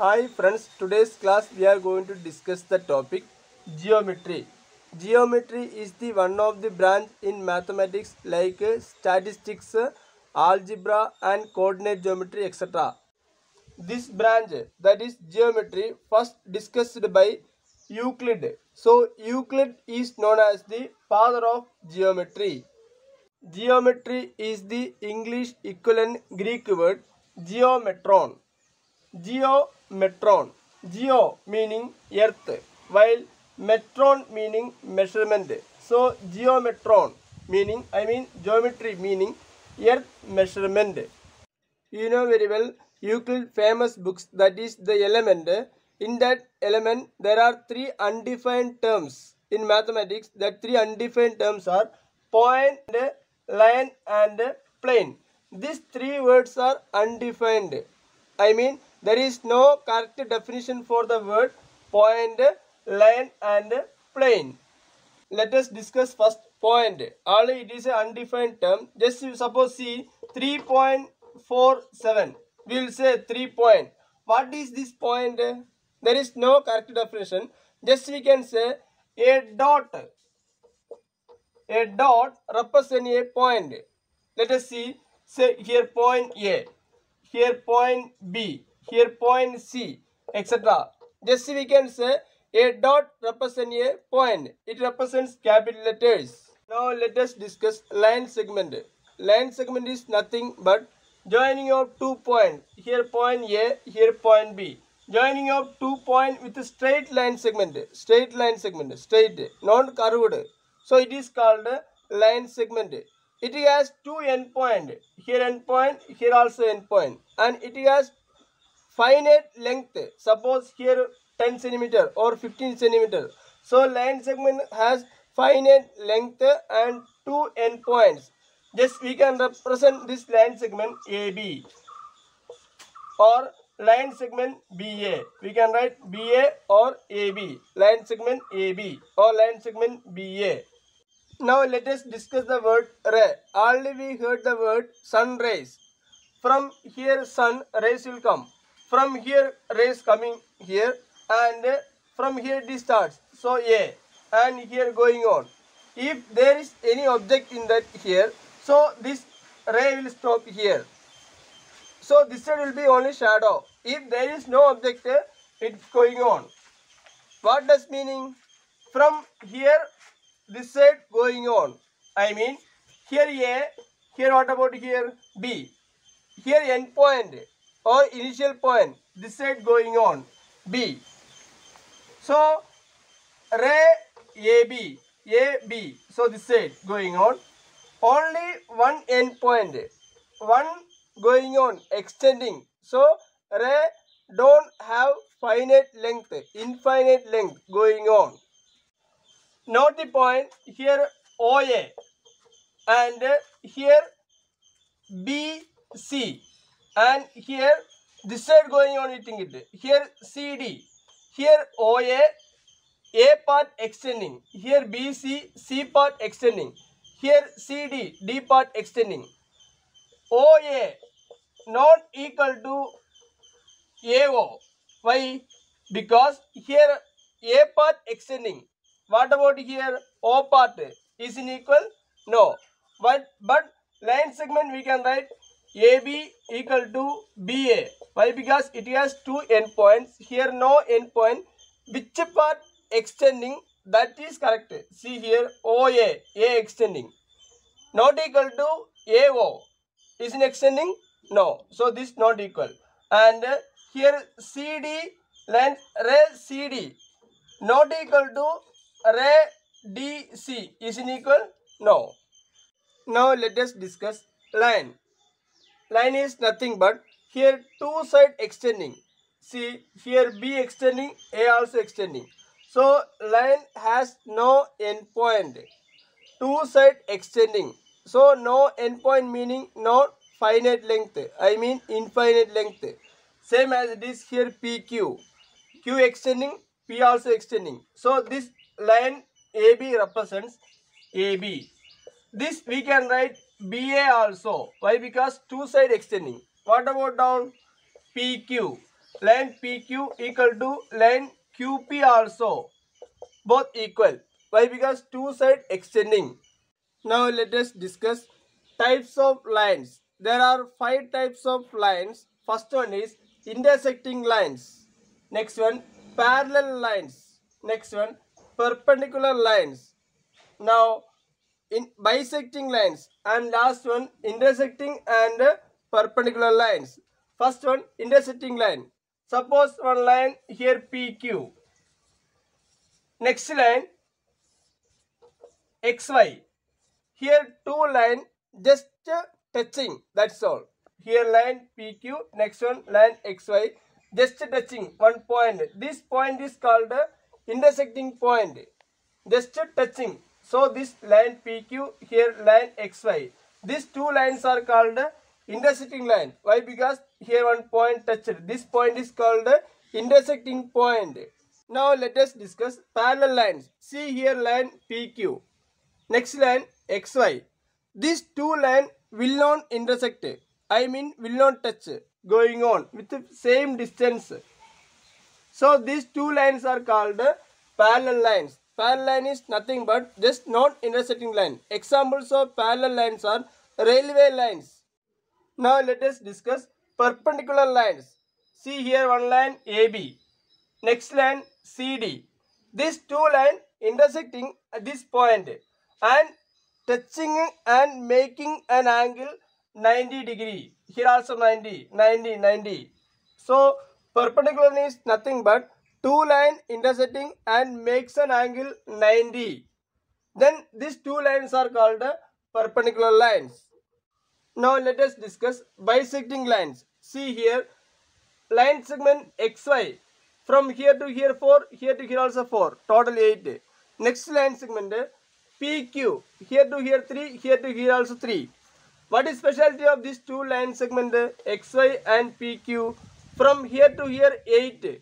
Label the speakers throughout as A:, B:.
A: Hi friends, today's class we are going to discuss the topic geometry. Geometry is the one of the branch in mathematics like uh, statistics, uh, algebra and coordinate geometry etc. This branch that is geometry first discussed by Euclid. So Euclid is known as the father of geometry. Geometry is the English equivalent Greek word geometron. Geometron. Geo meaning earth, while metron meaning measurement. So geometron meaning I mean geometry meaning earth measurement. You know very well Euclid famous books that is the element. In that element there are three undefined terms. In mathematics that three undefined terms are point, line and plane. These three words are undefined. I mean there is no correct definition for the word point, line and plane. Let us discuss first point. Already it is an undefined term. Just suppose see 3.47. We will say 3 point. What is this point? There is no correct definition. Just we can say a dot. A dot represent a point. Let us see. Say here point A. Here point B. Here point C. Etc. Just we can say a dot represent a point. It represents capital letters. Now let us discuss line segment. Line segment is nothing but joining of two points. Here point A, here point B. Joining of two points with a straight line segment. Straight line segment. Straight. Not curved. So it is called line segment. It has two endpoint. Here endpoint, here also endpoint. And it has finite length. Suppose here 10 centimeter or 15 centimeter. So line segment has finite length and two endpoints. Just we can represent this line segment AB or line segment BA. We can write BA or AB. Line segment AB or line segment BA. Now let us discuss the word ray. Already we heard the word sun rays. From here sun rays will come. From here rays coming here and from here it starts. So A and here going on. If there is any object in that here, so this ray will stop here. So this side will be only shadow. If there is no object, it's going on. What does meaning? From here, this side going on. I mean, here A, here what about here B? Here end point or initial point, this side going on, B. So, ray AB, AB, so this side going on. Only one end point, one going on, extending. So, ray don't have finite length, infinite length going on. Note the point here OA and here BC and here this side going on eating it. Here CD, here OA, A part extending, here BC, C part extending, here CD, D part extending. OA not equal to AO. Why? Because here A part extending. What about here O part? Is it equal? No. But but line segment we can write AB equal to BA. Why? Because it has two endpoints. Here no endpoint. Which part extending? That is correct. See here OA, A extending. Not equal to AO. Is it extending? No. So this not equal. And here CD length ray CD not equal to ray DC. Is it equal? No. Now let us discuss line. Line is nothing but here two side extending. See here B extending, A also extending. So line has no endpoint. Two side extending. So no endpoint meaning no finite length. I mean infinite length. Same as it is here PQ. Q extending, P also extending. So this line AB represents AB. This we can write BA also. Why? Because two side extending. What about down? PQ. line PQ equal to line QP also. Both equal. Why? Because two side extending. Now let us discuss types of lines. There are five types of lines. First one is intersecting lines. Next one parallel lines. Next one perpendicular lines. Now in bisecting lines and last one intersecting and perpendicular lines. First one intersecting line. Suppose one line here PQ. Next line XY. Here two line just touching. That's all. Here line PQ. Next one line XY. Just touching one point. This point is called intersecting point. Just touching. So this line PQ here line XY. These two lines are called intersecting line. Why? Because here one point touched. This point is called intersecting point. Now let us discuss parallel lines. See here line PQ. Next line XY. These two line will not intersect. I mean will not touch. Going on with the same distance. So these two lines are called parallel lines. Parallel line is nothing but just non-intersecting line. Examples of parallel lines are railway lines. Now let us discuss perpendicular lines. See here one line AB. Next line CD. These two lines intersecting at this point and touching and making an angle 90 degree. Here also 90, 90, 90. So perpendicular is nothing but two line intersecting and makes an angle 90. Then these two lines are called perpendicular lines. Now let us discuss bisecting lines. See here line segment XY from here to here 4, here to here also 4, total 8. Next line segment PQ, here to here 3, here to here also 3. What is specialty of these two line segment XY and PQ? From here to here 8,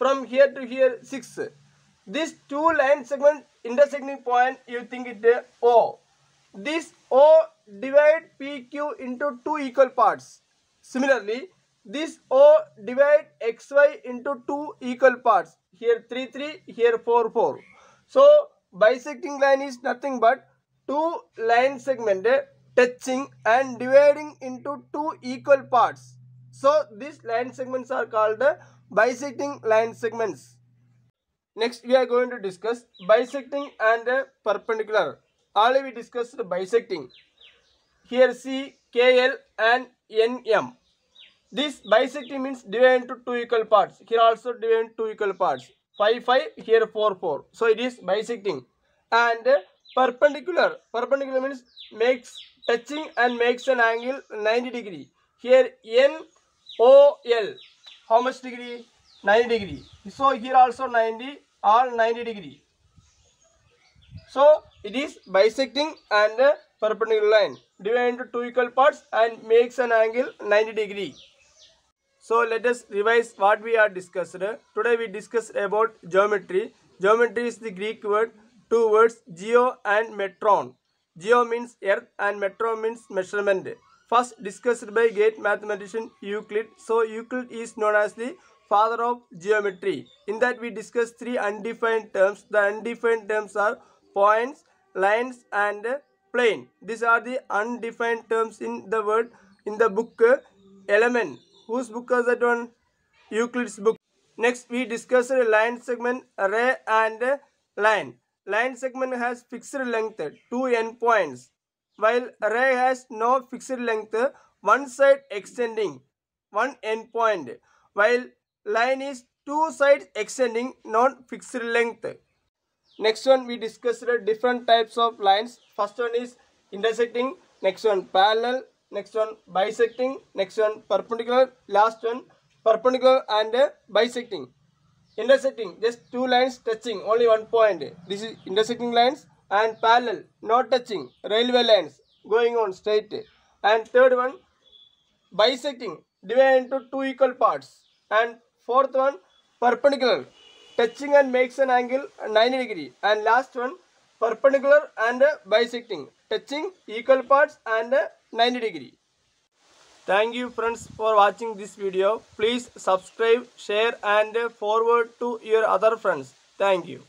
A: from here to here 6. This two line segment intersecting point you think it uh, O. This O divide PQ into two equal parts. Similarly, this O divide XY into two equal parts. Here 3, 3, here 4, 4. So, bisecting line is nothing but two line segment uh, touching and dividing into two equal parts. So, these line segments are called uh, bisecting line segments. Next, we are going to discuss bisecting and perpendicular. Already we discussed bisecting. Here see KL and NM. This bisecting means divide into two equal parts. Here also divide into two equal parts. 5, 5, here 4, 4. So it is bisecting. And perpendicular. Perpendicular means makes touching and makes an angle 90 degree. Here N, O, L. How much degree? 90 degree. So here also 90, all 90 degree. So it is bisecting and perpendicular line. Divide into two equal parts and makes an angle 90 degree. So let us revise what we are discussed. Today we discussed about geometry. Geometry is the Greek word, two words geo and metron. Geo means earth and metron means measurement. First discussed by great mathematician Euclid. So Euclid is known as the father of geometry. In that we discussed three undefined terms. The undefined terms are points, lines and plane. These are the undefined terms in the word in the book element. Whose book is that one? Euclid's book. Next we discussed line segment, ray and line. Line segment has fixed length, two endpoints, while ray has no fixed length, one side extending, one endpoint, while line is two sides extending, non fixed length. Next one we discussed different types of lines. First one is intersecting, next one parallel, next one bisecting, next one perpendicular, last one perpendicular and uh, bisecting. Intersecting, just two lines touching, only one point. This is intersecting lines and parallel, not touching, railway lines going on straight. And third one, bisecting, divide into two equal parts. And fourth one, perpendicular, touching and makes an angle 90 degree. And last one, perpendicular and bisecting, touching equal parts and uh, 90 degree. Thank you friends for watching this video. Please subscribe, share and forward to your other friends. Thank you.